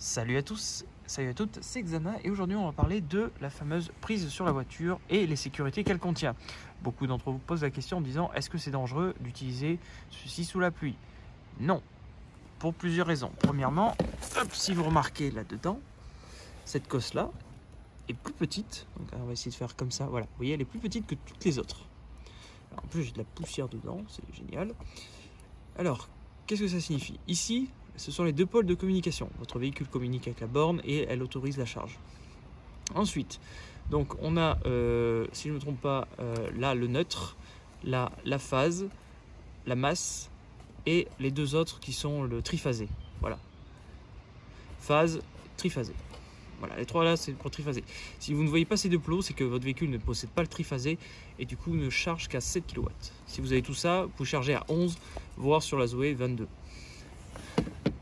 Salut à tous, salut à toutes, c'est Xana et aujourd'hui on va parler de la fameuse prise sur la voiture et les sécurités qu'elle contient. Beaucoup d'entre vous posent la question en disant est-ce que c'est dangereux d'utiliser ceci sous la pluie? Non, pour plusieurs raisons. Premièrement, si vous remarquez là-dedans, cette cosse-là est plus petite, donc on va essayer de faire comme ça, voilà, vous voyez elle est plus petite que toutes les autres. en plus j'ai de la poussière dedans, c'est génial. Alors, qu'est-ce que ça signifie? Ici, ce sont les deux pôles de communication. Votre véhicule communique avec la borne et elle autorise la charge. Ensuite, donc on a, euh, si je ne me trompe pas, euh, là le neutre, là la phase, la masse et les deux autres qui sont le triphasé. Voilà. Phase, triphasé. Voilà, les trois là, c'est pour triphasé. Si vous ne voyez pas ces deux plots, c'est que votre véhicule ne possède pas le triphasé et du coup ne charge qu'à 7 kW. Si vous avez tout ça, vous chargez à 11, voire sur la Zoé 22.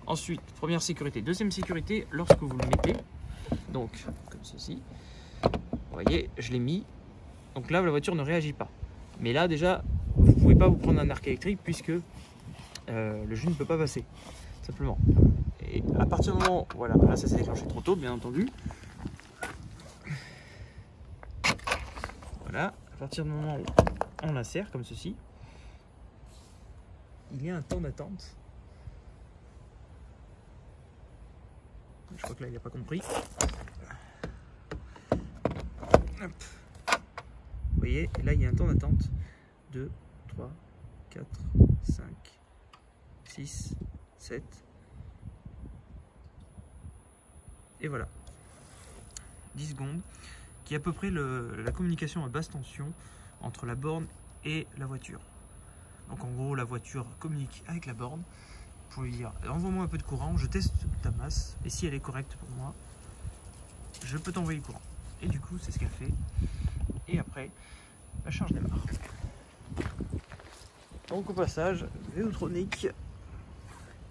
Ensuite, première sécurité. Deuxième sécurité, lorsque vous le mettez, donc comme ceci, vous voyez, je l'ai mis. Donc là, la voiture ne réagit pas. Mais là, déjà, vous ne pouvez pas vous prendre un arc électrique puisque euh, le jus ne peut pas passer, simplement. Et à partir du moment, voilà, là ça s'est déclenché trop tôt, bien entendu. Voilà, à partir du moment où on l'insère comme ceci, il y a un temps d'attente Je crois que là, il n'a pas compris. Vous voyez, là, il y a un temps d'attente. 2, 3, 4, 5, 6, 7. Et voilà. 10 secondes. Qui est à peu près la communication à basse tension entre la borne et la voiture. Donc en gros, la voiture communique avec la borne lui dire envoie-moi un peu de courant, je teste ta masse et si elle est correcte pour moi, je peux t'envoyer le courant. Et du coup, c'est ce qu'elle fait. Et après, la charge démarre. Donc au passage, Véotronic,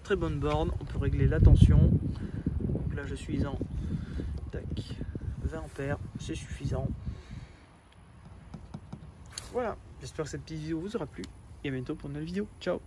très bonne borne, on peut régler la tension. Donc là je suis en tac, 20 ampères, c'est suffisant. Voilà, j'espère que cette petite vidéo vous aura plu et à bientôt pour une nouvelle vidéo. Ciao